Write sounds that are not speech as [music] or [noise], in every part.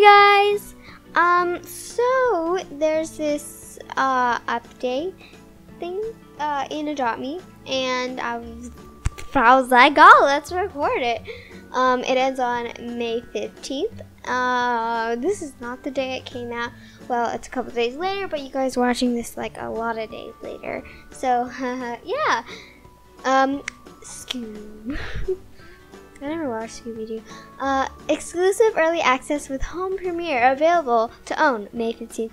Guys! Um, so there's this uh, update thing uh, in Adopt Me, and I was, I was like, oh, let's record it. Um, it ends on May 15th. Uh, this is not the day it came out. Well, it's a couple days later, but you guys watching this like a lot of days later. So, [laughs] yeah. Um. [laughs] I never watched Scooby Doo. Uh, exclusive early access with home premiere available to own May 15th.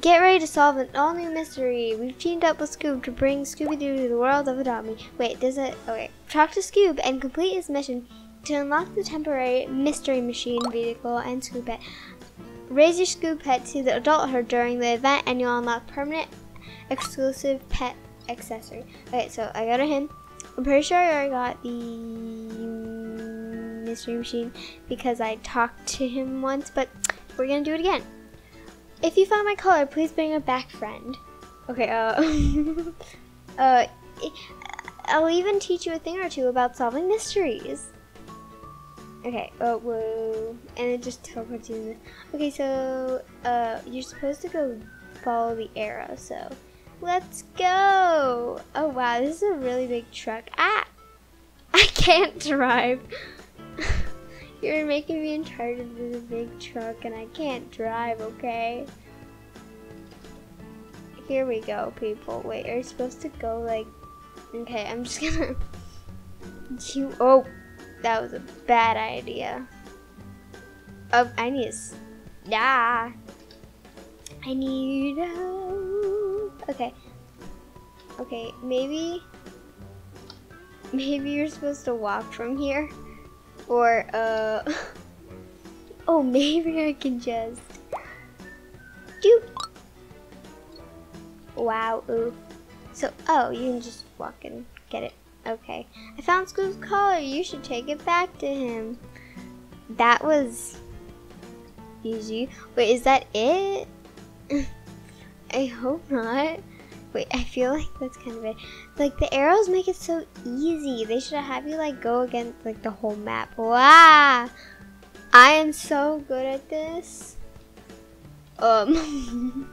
Get ready to solve an all new mystery. We've teamed up with Scoob to bring Scooby Doo to the world of Me. Wait, does it? Okay. Talk to Scoob and complete his mission to unlock the temporary mystery machine vehicle and Scoob pet. Raise your Scoob pet to the adulthood during the event and you'll unlock permanent exclusive pet accessory. Okay, so I got a him. I'm pretty sure I already got the mystery machine because I talked to him once, but we're gonna do it again. If you found my color, please bring a back friend. Okay, uh, [laughs] uh, I'll even teach you a thing or two about solving mysteries. Okay, oh, whoa, and it just teleports you in this. Okay, so, uh, you're supposed to go follow the arrow, so let's go. Oh, wow, this is a really big truck. Ah, [laughs] I can't drive. You're making me in charge of this big truck and I can't drive, okay? Here we go, people. Wait, are supposed to go like... Okay, I'm just [laughs] gonna... [laughs] you... Oh, that was a bad idea. Oh, I need... Yeah. I need... help. Okay. Okay, maybe... Maybe you're supposed to walk from here. Or, uh, [laughs] oh, maybe I can just, do. Wow, ooh. So, oh, you can just walk and get it. Okay. I found Scoob's collar. You should take it back to him. That was easy. Wait, is that it? [laughs] I hope not. Wait, I feel like that's kind of it. Like the arrows make it so easy. They should have you like go against like the whole map. Wow. I am so good at this. Um.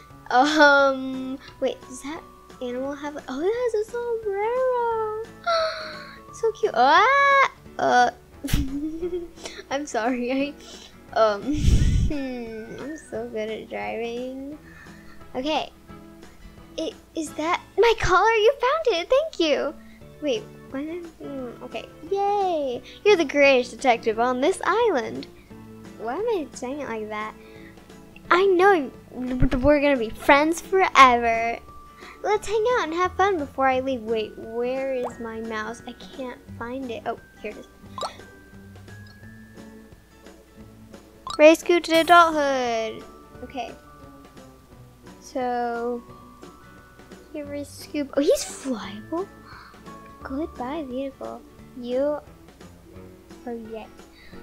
[laughs] um. Wait, does that animal have? Oh, it has a sombrero. [gasps] so cute. Ah. Uh. [laughs] I'm sorry. I. [laughs] Um. I'm so good at driving. Okay. It, is that my collar? You found it. Thank you. Wait, what? Mm, okay. Yay! You're the greatest detective on this island. Why am I saying it like that? I know we're gonna be friends forever. Let's hang out and have fun before I leave. Wait, where is my mouse? I can't find it. Oh, here it is. Race to adulthood. Okay. So, is Scoob. Oh, he's flyable. Goodbye, beautiful. You are yet.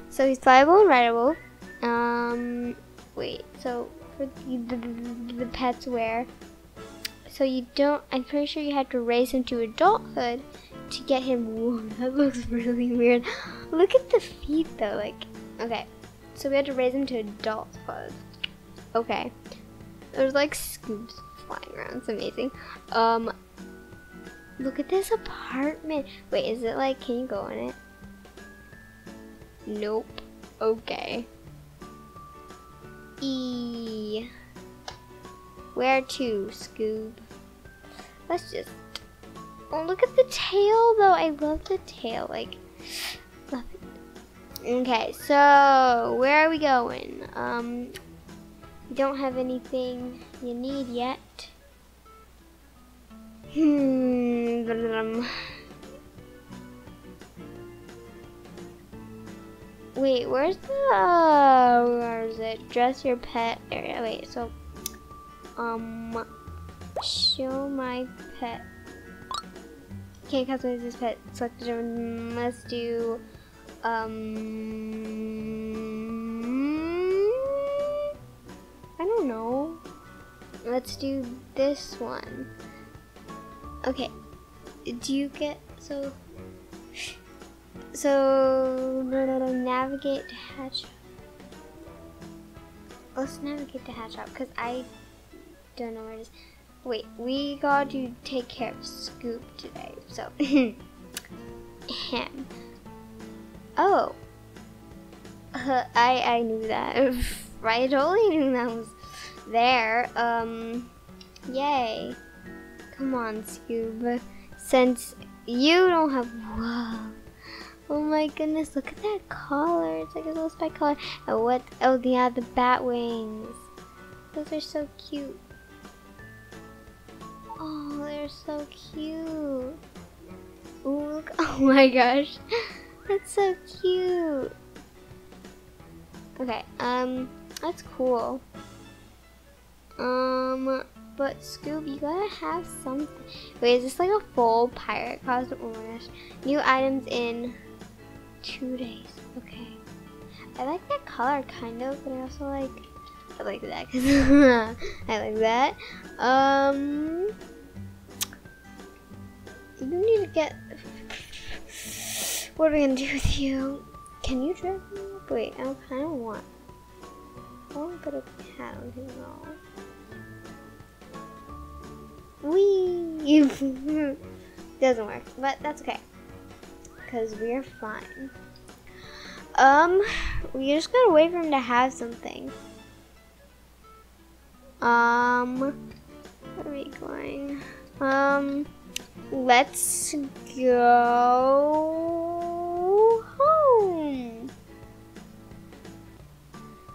So he's flyable and rideable. Um, wait. So for the, the, the, pets where? So you don't. I'm pretty sure you have to raise him to adulthood to get him. Whoa, [laughs] that looks really weird. Look at the feet though. Like, okay. So we had to raise him to adulthood. Okay. There's like Scoobs flying around. It's amazing. Um, look at this apartment. Wait, is it like, can you go in it? Nope. Okay. E. Where to, Scoob? Let's just. Oh, look at the tail, though. I love the tail. Like, love it. Okay, so where are we going? Um, don't have anything you need yet. Hmm. Wait, where's the, uh, where is it? Dress your pet area. Wait, so, um, show my pet. Can't customize this pet. Select a different, let's do, um, I don't know. Let's do this one. Okay. Do you get so so navigate to hatch? let's navigate to Hatch up because I don't know where it is. Wait, we got to take care of Scoob today, so [laughs] him. Oh, uh, [laughs] I I knew that. [laughs] I totally knew that was there. Um, yay! Come on, Scoob. Since you don't have whoa. Oh my goodness, look at that collar. It's like a little spike collar. Oh, what? Oh, yeah, the bat wings. Those are so cute. Oh, they're so cute. Ooh, look. [laughs] Oh my gosh. That's so cute. Okay, um, that's cool. Um, but Scoob, you gotta have something. Wait, is this like a full pirate costume? Oh my gosh. New items in two days. Okay. I like that color kind of, but I also like I like that because [laughs] I like that. Um, you need to get. What are we gonna do with you? Can you dress me up? Wait, I kind of want. I want to put a hat on him though. Wee! [laughs] Doesn't work, but that's okay. Because we're fine. Um, we just gotta wait for him to have something. Um, where are we going? Um, let's go home.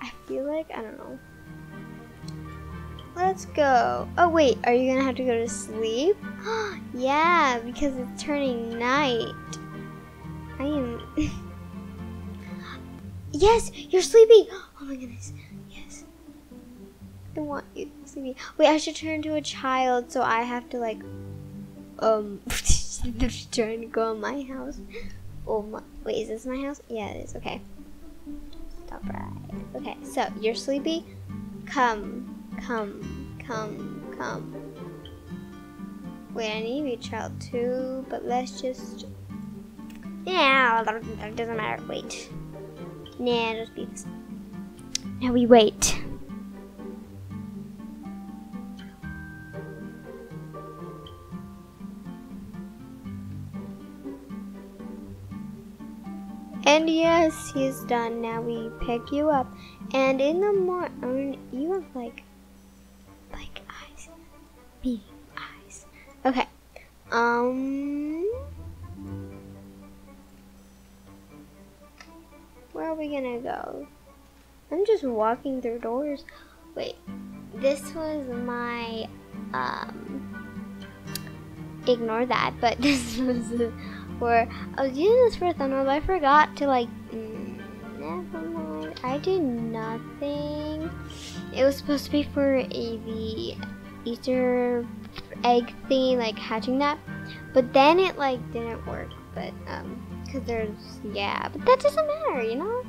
I feel like, I don't know. Let's go. Oh wait, are you gonna have to go to sleep? [gasps] yeah, because it's turning night. I am. [laughs] yes, you're sleepy. Oh my goodness. Yes. I want you to sleepy. Wait, I should turn to a child, so I have to like, um, [laughs] trying to go in my house. Oh my. Wait, is this my house? Yeah, it is. Okay. Stop right. Okay, so you're sleepy. Come Come, come, come. Wait, I need to be child too, but let's just... Yeah, that doesn't matter. Wait. Nah, just be this. Now we wait. And yes, he's done. Now we pick you up. And in the morning, you have like beady eyes. Okay. Um. Where are we gonna go? I'm just walking through doors. Wait, this was my, um, ignore that, but [laughs] this was where I was using this for Thunder, but I forgot to, like, never mind. I did nothing. It was supposed to be for AV Easter egg thingy, like hatching that. But then it like didn't work. But um, cause there's yeah, but that doesn't matter, you know.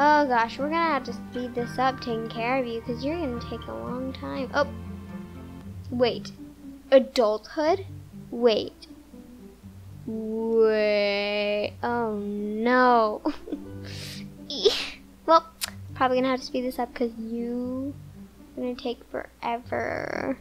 Oh gosh, we're gonna have to speed this up, taking care of you, cause you're gonna take a long time. Oh, wait, adulthood? Wait, wait. Oh no. [laughs] well, probably gonna have to speed this up, cause you gonna take forever.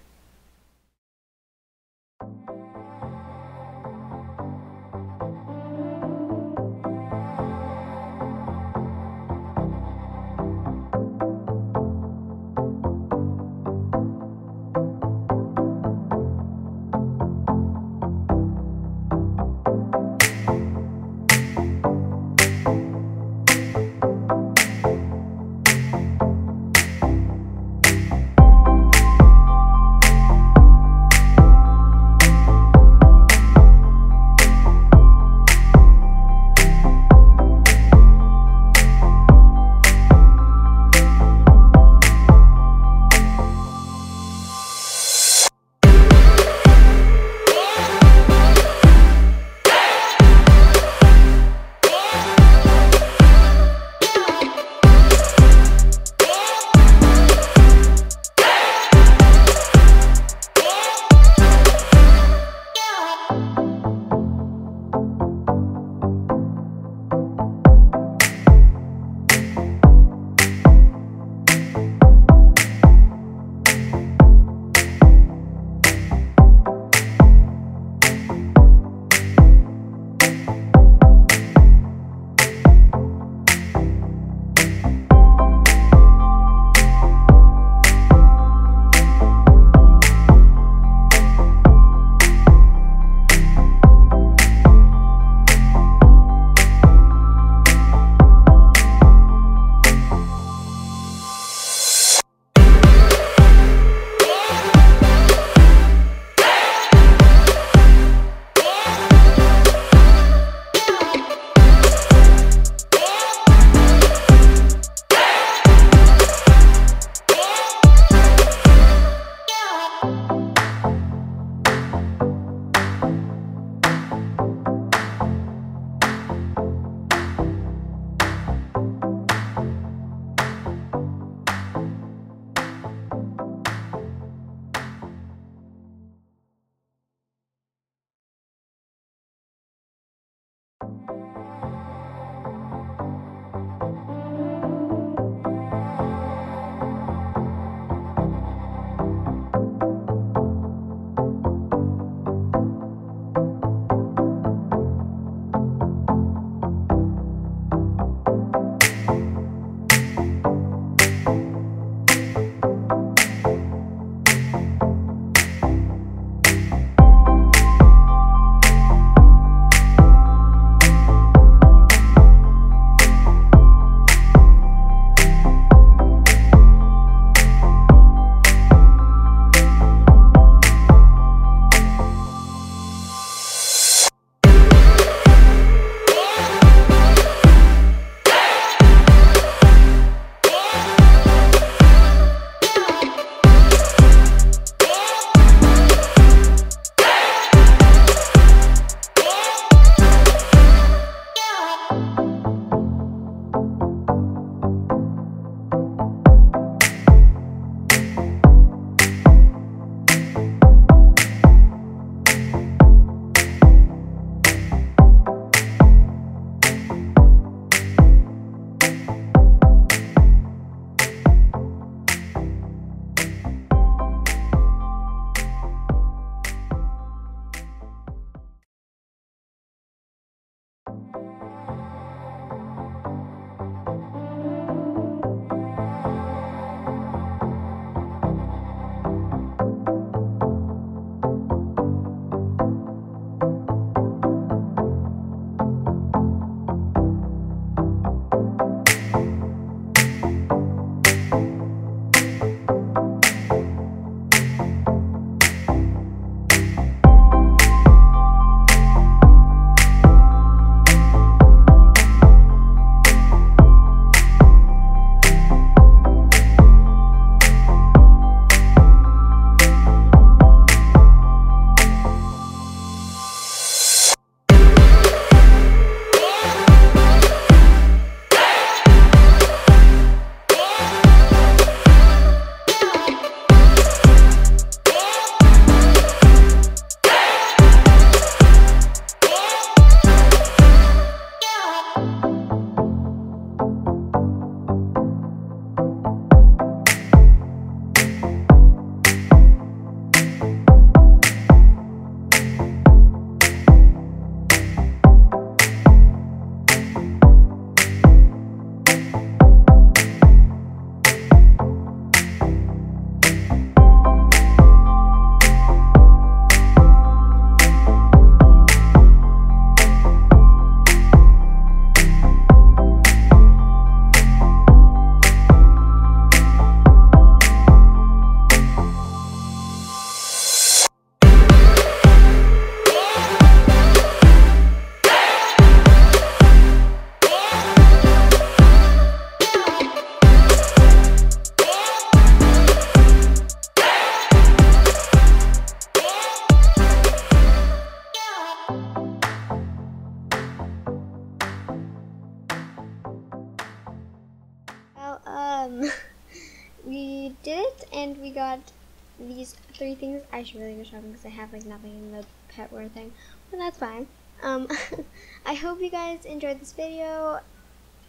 These three things. I should really go shopping because I have like nothing in the pet wear thing, but that's fine. Um, [laughs] I hope you guys enjoyed this video.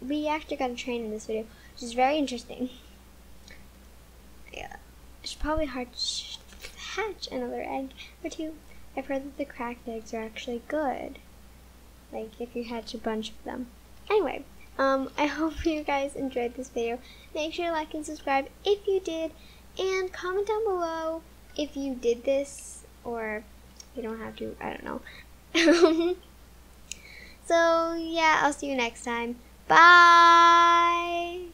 We actually got a train in this video, which is very interesting. Yeah, it's probably hard to hatch another egg or two. I've heard that the cracked eggs are actually good. Like if you hatch a bunch of them. Anyway, um, I [laughs] hope you guys enjoyed this video. Make sure to like and subscribe if you did, and comment down below if you did this, or you don't have to, I don't know. [laughs] so, yeah, I'll see you next time. Bye!